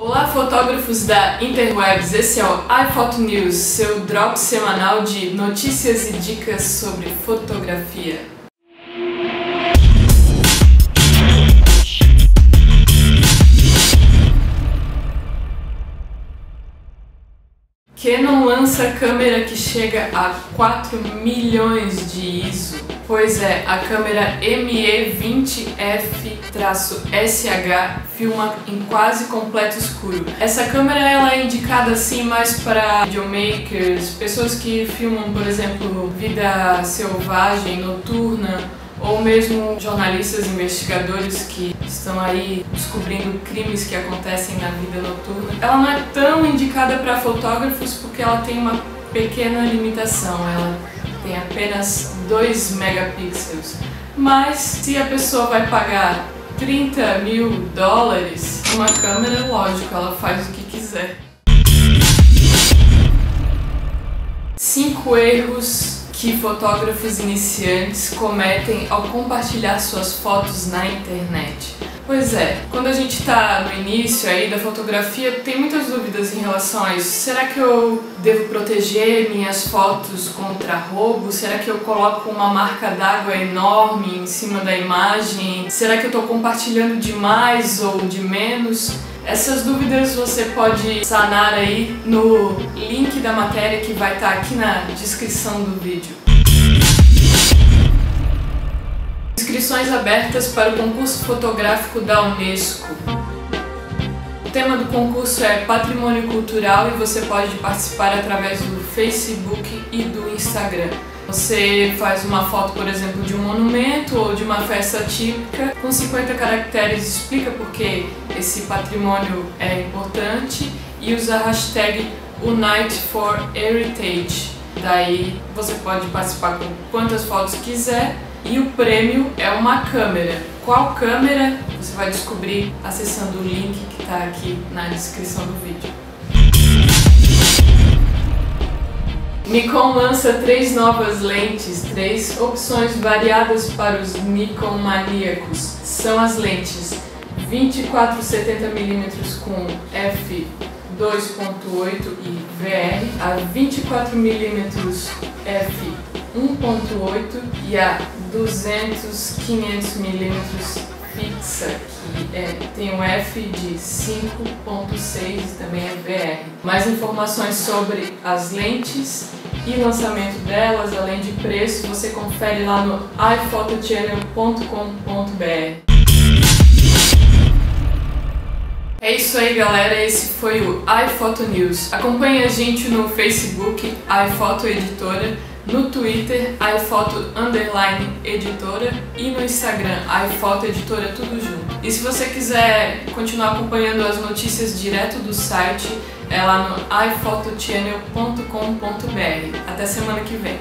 Olá, fotógrafos da Interwebs, esse é o iPhoto News, seu drop semanal de notícias e dicas sobre fotografia. Canon lança câmera que chega a 4 milhões de ISO. Pois é, a câmera ME20F-SH filma em quase completo escuro. Essa câmera ela é indicada assim mais para videomakers, pessoas que filmam, por exemplo, vida selvagem, noturna, ou mesmo jornalistas investigadores que estão aí descobrindo crimes que acontecem na vida noturna. Ela não é tão indicada para fotógrafos porque ela tem uma pequena limitação, ela tem apenas 2 megapixels. Mas se a pessoa vai pagar 30 mil dólares, uma câmera, lógico, ela faz o que quiser. Cinco erros que fotógrafos iniciantes cometem ao compartilhar suas fotos na internet. Pois é, quando a gente está no início aí da fotografia, tem muitas dúvidas em relação a isso. Será que eu devo proteger minhas fotos contra roubo? Será que eu coloco uma marca d'água enorme em cima da imagem? Será que eu estou compartilhando de mais ou de menos? Essas dúvidas você pode sanar aí no link da matéria que vai estar aqui na descrição do vídeo. Inscrições abertas para o concurso fotográfico da Unesco. O tema do concurso é Patrimônio Cultural e você pode participar através do Facebook e do Instagram. Você faz uma foto, por exemplo, de um monumento ou de uma festa típica, com 50 caracteres explica por que esse patrimônio é importante e usa a hashtag Unite for Heritage. Daí você pode participar com quantas fotos quiser e o prêmio é uma câmera. Qual câmera? Você vai descobrir acessando o link que está aqui na descrição do vídeo. Nikon lança três novas lentes, três opções variadas para os Nikon maníacos. São as lentes 24-70mm com f 2.8 e VR, a 24mm f 1.8 e a 200-500mm fixa, que é, tem um F de 5.6 e também é VR. Mais informações sobre as lentes e lançamento delas, além de preço, você confere lá no iPhotochannel.com.br. isso aí galera, esse foi o iPhoto News. Acompanhe a gente no Facebook, iPhoto Editora, no Twitter, iPhoto Underline Editora e no Instagram, iPhoto Editora tudo junto. E se você quiser continuar acompanhando as notícias direto do site, é lá no iPhotochannel.com.br. Até semana que vem.